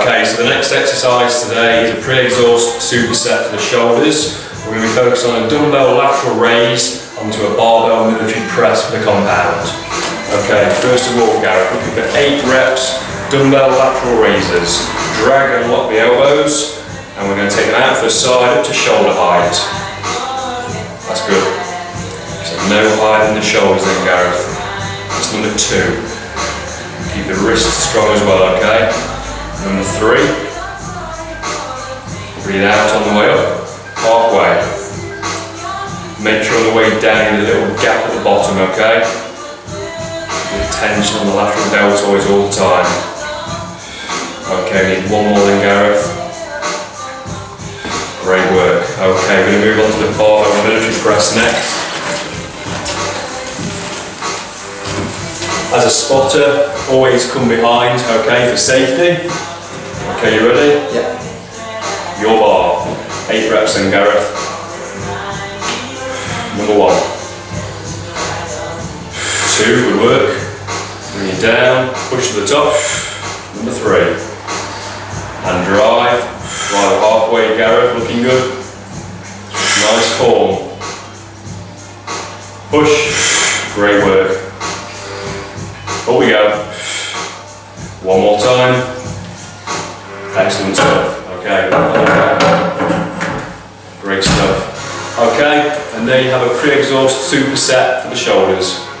Okay, so the next exercise today is a pre-exhaust superset for the shoulders. We're going to be on a dumbbell lateral raise onto a barbell military press for the compound. Okay, first of all, Gareth, we're looking for eight reps, dumbbell lateral raises. Drag and lock the elbows, and we're going to take them out to the side up to shoulder height. That's good. So no than the shoulders then, Gareth. That's number two. Keep the wrists strong as well, okay? Number three. Breathe out on the way up, halfway. Make sure on the way down a little gap at the bottom, okay? With tension on the lateral deltoids all the time. Okay, need one more then, Gareth. Great work. Okay, we're going to move on to the barbell military press next. As a spotter, always come behind, okay, for safety. Okay, you ready? Yeah. Your bar. Eight reps then, Gareth. Number one. Two, good work. Bring it down, push to the top. Number three. And drive. Drive halfway, Gareth, looking good. Nice form. Push. Great work. Up we go. One more time. Excellent stuff. Okay. Great stuff. Okay, and there you have a pre-exhaust superset for the shoulders.